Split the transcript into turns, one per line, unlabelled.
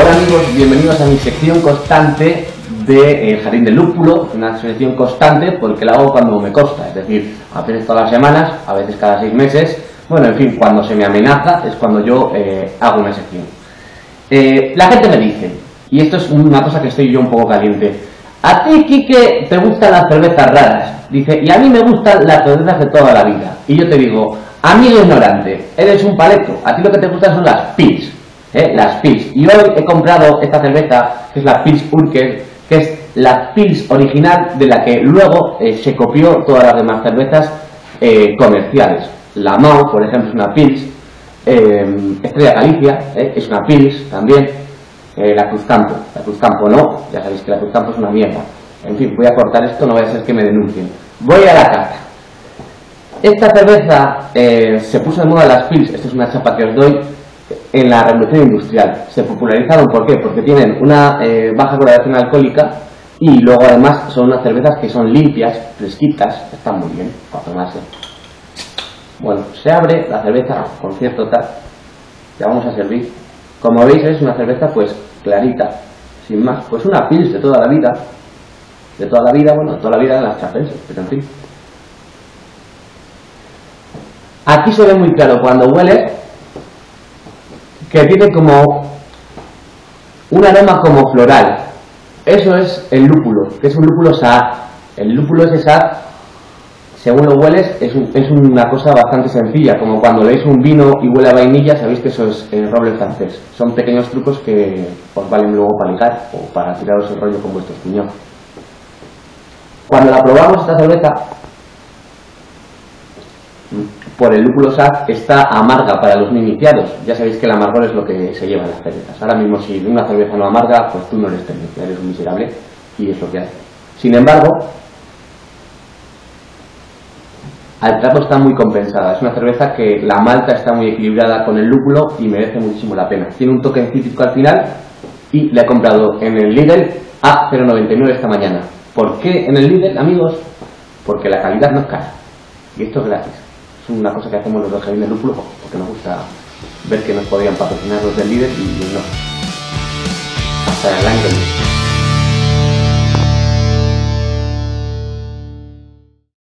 Hola amigos, bienvenidos a mi sección constante de El Jardín del Lúpulo, una sección constante porque la hago cuando me consta, es decir, a veces todas las semanas, a veces cada seis meses, bueno, en fin, cuando se me amenaza es cuando yo eh, hago una sección. Eh, la gente me dice, y esto es una cosa que estoy yo un poco caliente, a ti, Quique, te gustan las cervezas raras, dice, y a mí me gustan las cervezas de toda la vida. Y yo te digo, amigo ignorante, eres un paleto, a ti lo que te gustan son las pils, ¿eh? las pils. Y hoy he comprado esta cerveza, que es la Pils Urkel, que es la Pils original de la que luego eh, se copió todas las demás cervezas eh, comerciales. La Mau, por ejemplo, es una Pils, Estrella Galicia es una Pils también, la Cruzcampo, la Cruzcampo no, ya sabéis que la Cruzcampo es una mierda. En fin, voy a cortar esto, no vaya a ser que me denuncien. Voy a la carta. Esta cerveza se puso de moda las Pils, esto es una chapa que os doy, en la revolución industrial. Se popularizaron, ¿por qué? Porque tienen una eh, baja graduación alcohólica y luego además son unas cervezas que son limpias, fresquitas, están muy bien para tomarse. Bueno, se abre la cerveza con cierto tal, ya vamos a servir. Como veis es una cerveza pues clarita, sin más, pues una pils de toda la vida, de toda la vida, bueno, toda la vida de las chapenses, pero en fin. Aquí se ve muy claro cuando huele que tiene como un aroma como floral. Eso es el lúpulo, que es un lúpulo Saaz. El lúpulo ese Saaz, según lo hueles, es, es una cosa bastante sencilla, como cuando leéis un vino y huele a vainilla, sabéis que eso es el roble francés. Son pequeños trucos que os valen luego para ligar o para tiraros el rollo con vuestros cuñados. Cuando la probamos esta cerveza, por el lúpulo SAC está amarga para los no iniciados. Ya sabéis que el amargor es lo que se lleva en las cervezas. Ahora mismo si una cerveza no amarga, pues tú no eres técnico, eres un miserable y es lo que hay. Sin embargo, al trato está muy compensada. Es una cerveza que la malta está muy equilibrada con el lúpulo y merece muchísimo la pena. Tiene un toque cítrico al final y la he comprado en el Lidl a 0,99 esta mañana. ¿Por qué en el Lidl, amigos? Porque la calidad no es cara y esto es gratis. Una cosa que hacemos los del Jardín del Lúpulo porque nos gusta ver que nos podían patrocinar los del líder y no. Hasta el año.